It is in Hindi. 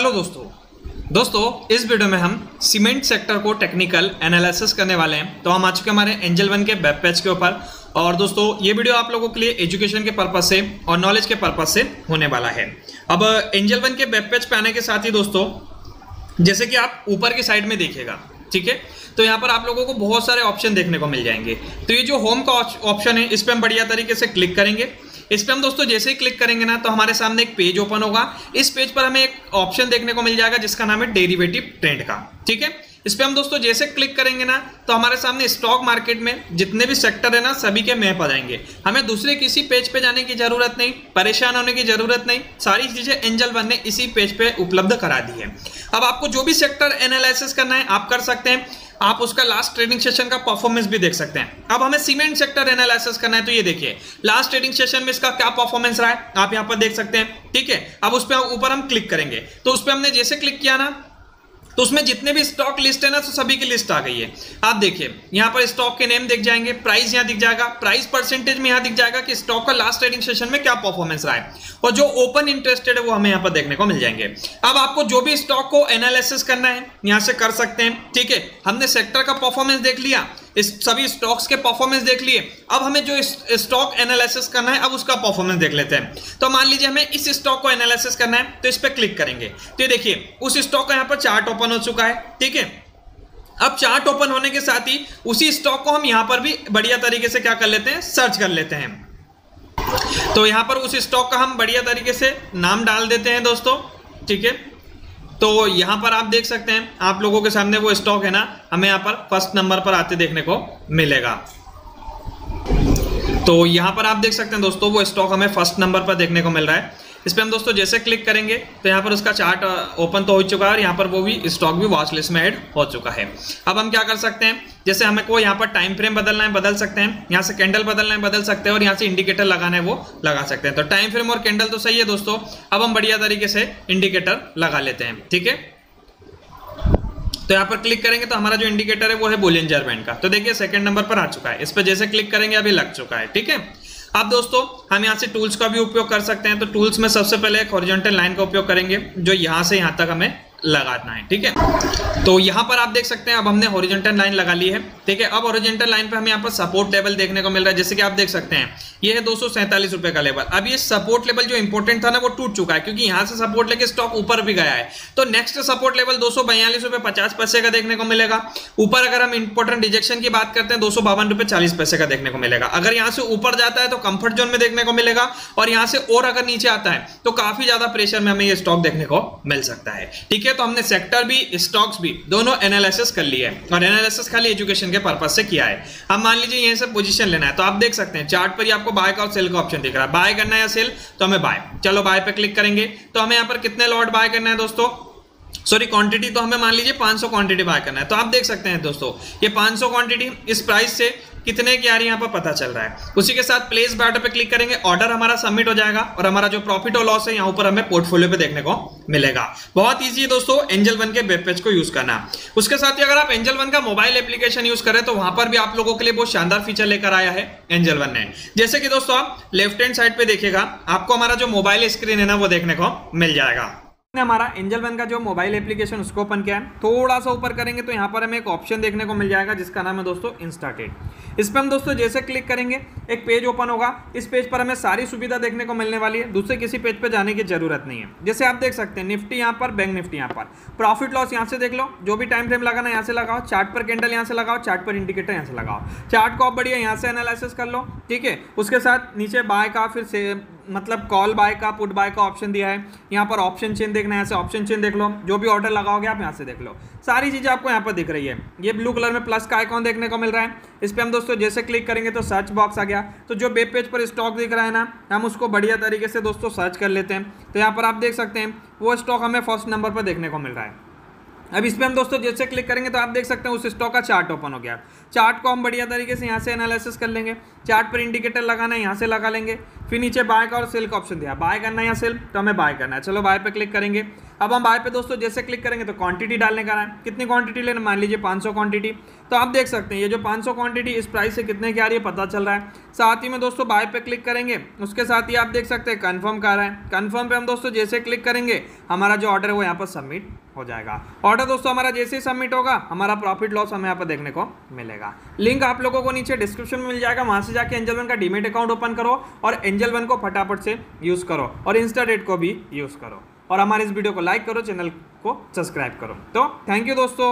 हेलो दोस्तों। दोस्तों, इस वीडियो में हम सीमेंट सेक्टर को टेक्निकल एनालिसिस करने वाले हैं। तो हम आ चुके हमारे एंजल वन के वेब पेज के ऊपर। और दोस्तों, ये वीडियो आप लोगों के लिए एजुकेशन के पर्पज से और नॉलेज के पर्पज से होने वाला है। अब एंजल वन के वेब पेज पे आने के साथ ही दोस्तों, जैसे कि आप ऊपर की साइड में देखिएगा, ठीक है? तो यहाँ पर आप लोगों को बहुत सारे ऑप्शन देखने को मिल जाएँगे। तो ये जो होम का ऑप्शन है, इस पर हम बढ़िया तरीके से क्लिक करेंगे। इस पर हम दोस्तों जैसे ही क्लिक करेंगे ना तो हमारे सामने एक पेज ओपन होगा। इस पेज पर हमें एक ऑप्शन देखने को मिल जाएगा, जिसका नाम है डेरिवेटिव ट्रेंड का। ठीक है? इस पर हम दोस्तों जैसे क्लिक करेंगे ना तो हमारे सामने स्टॉक मार्केट में जितने भी सेक्टर है ना, सभी के मैप आ जाएँगे। हमें दूसरे किसी पेज पे जाने की ज़रूरत नहीं, परेशान होने की ज़रूरत नहीं, सारी चीज़ें एंजल वन ने इसी पेज पे उपलब्ध करा दी है। अब आपको जो भी सेक्टर एनालिसिस करना है, आप कर सकते हैं। आप उसका लास्ट ट्रेडिंग सेशन का परफॉर्मेंस भी देख सकते हैं। अब हमें सीमेंट सेक्टर एनालिसिस करना है तो ये देखिए। लास्ट ट्रेडिंग सेशन में इसका क्या परफॉर्मेंस रहा है, आप यहाँ पर देख सकते हैं, ठीक है? अब उस पर ऊपर हम क्लिक करेंगे। तो उस पर हमने जैसे क्लिक किया ना तो उसमें जितने भी स्टॉक लिस्ट है ना तो सभी की लिस्ट आ गई है। आप देखिए, यहाँ पर स्टॉक के नेम दिख जाएँगे प्राइस यहाँ दिख जाएगा प्राइस परसेंटेज में यहाँ दिख जाएगा कि स्टॉक का लास्ट ट्रेडिंग सेशन में क्या परफॉर्मेंस रहा है। और जो ओपन इंटरेस्टेड है, वो हमें यहाँ पर देखने को मिल जाएँगे। अब आपको जो भी स्टॉक को एनालिसिस करना है, यहाँ से कर सकते हैं, ठीक है? हमने सेक्टर का परफॉर्मेंस देख लिया इस, सभी स्टॉक्स के परफॉर्मेंस देख लिए। अब हमें जो स्टॉक एनालिसिस करना है, अब उसका परफॉर्मेंस देख लेते हैं। तो मान लीजिए हमें इस स्टॉक को एनालिसिस करना है तो इस पर क्लिक करेंगे। तो देखिए, उस स्टॉक का यहाँ पर चार्ट ओपन हो चुका है, ठीक है? अब चार्ट ओपन होने के साथ ही उसी स्टॉक को हम यहाँ पर भी बढ़िया तरीके से क्या कर लेते हैं? सर्च कर लेते हैं। तो यहाँ पर उस स्टॉक का हम बढ़िया तरीके से नाम डाल देते हैं दोस्तों, ठीक है? तो यहाँ पर आप देख सकते हैं, आप लोगों के सामने वो स्टॉक है ना, हमें यहाँ पर फ़र्स्ट नंबर पर आते देखने को मिलेगा। तो यहाँ पर आप देख सकते हैं दोस्तों, वो स्टॉक हमें फ़र्स्ट नंबर पर देखने को मिल रहा है। इस पर हम दोस्तों जैसे क्लिक करेंगे तो यहाँ पर उसका चार्ट ओपन तो हो चुका है और यहाँ पर वो भी स्टॉक भी वॉच लिस्ट में ऐड हो चुका है। अब हम क्या कर सकते हैं? जैसे हमें को यहाँ पर टाइम फ्रेम बदलना है, बदल सकते हैं। यहाँ से कैंडल बदलना है, बदल सकते हैं और यहाँ से इंडिकेटर लगाना है, वो लगा सकते हैं। तो टाइम फ्रेम और कैंडल तो सही है दोस्तों। अब हम बढ़िया तरीके से इंडिकेटर लगा लेते हैं, ठीक है? तो यहाँ पर क्लिक करेंगे तो हमारा जो इंडिकेटर है वो है बोलियंजर बैंड का। तो देखिए सेकंड नंबर पर आ चुका है। इस पर जैसे क्लिक करेंगे, अभी लग चुका है, ठीक है? अब दोस्तों, हम यहाँ से टूल्स का भी उपयोग कर सकते हैं। तो टूल्स में सबसे पहले एक हॉरिजॉन्टल लाइन का उपयोग करेंगे, जो यहाँ से यहाँ तक हमें लगाना है, ठीक है? तो यहाँ पर आप देख सकते हैं, अब हमने ओरिजेंटल लाइन लगा ली है, ठीक है? अब ओरिजेंटल लाइन पे हमें यहाँ पर सपोर्ट लेवल देखने को मिल रहा है, जैसे कि आप देख सकते हैं, ये है दो सौ सैंतालीस रुपए का लेवल अब ये सपोर्ट लेवल जो इंपॉर्टेंट था ना, वो टूट चुका है, क्योंकि यहाँ से सपोर्ट लेके स्टॉक ऊपर भी गया है। तो नेक्स्ट सपोर्ट लेवल दो सौ बयालीस रुपए पचास पैसे का देखने को मिलेगा। ऊपर अगर हम इंपॉर्टेंट रिजेक्शन की बात करते हैं, दो सौ बावन रुपए चालीस पैसे का देखने को मिलेगा। अगर यहाँ से ऊपर जाता है तो कंफर्ट जोन में देखने को मिलेगा। और यहाँ से और अगर नीचे आता है तो काफ़ी ज़्यादा प्रेशर में हमें ये स्टॉक देखने को मिल सकता है। ठीक है तो हमने सेक्टर भी स्टॉक्स भी, दोनों एनालिसिस कर लिया है। और एनालिसिस खाली एजुकेशन के पर्पज से किया है। हम मान लीजिए यहीं से पोजीशन लेना है तो आप देख सकते हैं चार्ट पर ही आपको बाय का और सेल का ऑप्शन दिख रहा है। बाय करना है या सेल तो हमें बाय चलो बाय पे क्लिक करेंगे। तो हमें यहाँ पर कितने लॉट बाय करना है दोस्तों? सॉरी क्वांटिटी तो हमें मान लीजिए 500 क्वांटिटी बाय करना है। तो आप देख सकते हैं दोस्तों, ये 500 क्वांटिटी इस प्राइस से कितने की आ रही है यहाँ पर पता चल रहा है। उसी के साथ प्लेस बैटर पे क्लिक करेंगे ऑर्डर हमारा सबमिट हो जाएगा और हमारा जो प्रॉफिट और लॉस है यहाँ ऊपर हमें पोर्टफोलियो पे देखने को मिलेगा। बहुत ईजी है दोस्तों एंजल वन के वेब पेज को यूज़ करना। उसके साथ ही अगर आप एंजल वन का मोबाइल एप्लीकेशन यूज़ करें तो वहाँ पर भी आप लोगों के लिए बहुत शानदार फीचर लेकर आया है एंजल वन ने। जैसे कि दोस्तों, आप लेफ़्ट हैंड साइड पे देखिएगा, आपको हमारा जो मोबाइल स्क्रीन है ना, वो देखने को मिल जाएगा। हमारा एंजल वन का जो मोबाइल एप्लीकेशन उसको ओपन किया है। थोड़ा सा ऊपर करेंगे तो यहाँ पर हमें एक ऑप्शन देखने को मिल जाएगा, जिसका नाम है दोस्तों इंस्टाटेट इस पर हम दोस्तों जैसे क्लिक करेंगे, एक पेज ओपन होगा। इस पेज पर हमें सारी सुविधा देखने को मिलने वाली है। दूसरे किसी पेज पर जाने की ज़रूरत नहीं है। जैसे आप देख सकते हैं निफ्टी यहाँ पर बैंक निफ्टी यहाँ पर। प्रॉफिट लॉस यहाँ से देख लो। जो भी टाइम फ्रेम लगाना यहाँ से लगाओ। चार्ट पर कैंडल यहाँ से लगाओ। चार्ट पर इंडिकेटर यहाँ से लगाओ। चार्ट को आप बढ़िया यहाँ से एनालिसिस कर लो। ठीक है? उसके साथ नीचे बाय का फिर मतलब कॉल बाय का पुट बाय का ऑप्शन दिया है। यहाँ पर ऑप्शन चेन देखना है, ऐसे ऑप्शन चेन देख लो। जो भी ऑर्डर लगाओगे आप यहाँ से देख लो। सारी चीज़ें आपको यहाँ पर दिख रही है। ये ब्लू कलर में प्लस का आइकॉन देखने को मिल रहा है। इस पर हम दोस्तों जैसे क्लिक करेंगे तो सर्च बॉक्स आ गया। तो जो वेब पेज पर स्टॉक दिख रहा है ना, हम उसको बढ़िया तरीके से दोस्तों सर्च कर लेते हैं। तो यहाँ पर आप देख सकते हैं, वो स्टॉक हमें फ़र्स्ट नंबर पर देखने को मिल रहा है। अब इस पर हम दोस्तों जैसे क्लिक करेंगे तो आप देख सकते हैं उस स्टॉक का चार्ट ओपन हो गया। चार्ट को हम बढ़िया तरीके से यहाँ से एनालिसिस कर लेंगे। चार्ट पर इंडिकेटर लगाना है यहाँ से लगा लेंगे। फिर नीचे बाय का और सेल का ऑप्शन दिया। बाय करना है या सेल तो हमें बाय करना है। चलो बाय पर क्लिक करेंगे। अब हम बाय पे दोस्तों जैसे क्लिक करेंगे तो क्वांटिटी डालने का है। कितनी क्वांटिटी लेना मान लीजिए 500 क्वांटिटी तो आप देख सकते हैं, ये जो 500 क्वांटिटी इस प्राइस से कितने की आ रही है, पता चल रहा है। साथ ही में दोस्तों बाय पे क्लिक करेंगे, उसके साथ ही आप देख सकते हैं कन्फर्म कर रहा है। कन्फर्म पे हम दोस्तों जैसे क्लिक करेंगे, हमारा जो ऑर्डर है वो यहाँ पर सबमिट हो जाएगा। ऑर्डर दोस्तों हमारा जैसे ही सबमिट होगा, हमारा प्रॉफिट लॉस हमें यहाँ पर देखने को मिलेगा। लिंक आप लोगों को नीचे डिस्क्रिप्शन में मिल जाएगा, वहाँ से जाके एंजल वन का डीमेट अकाउंट ओपन करो और एंजल वन को फटाफट से यूज़ करो और इंस्टाडेट को भी यूज़ करो। और हमारे इस वीडियो को लाइक करो, चैनल को सब्सक्राइब करो। तो थैंक यू दोस्तों।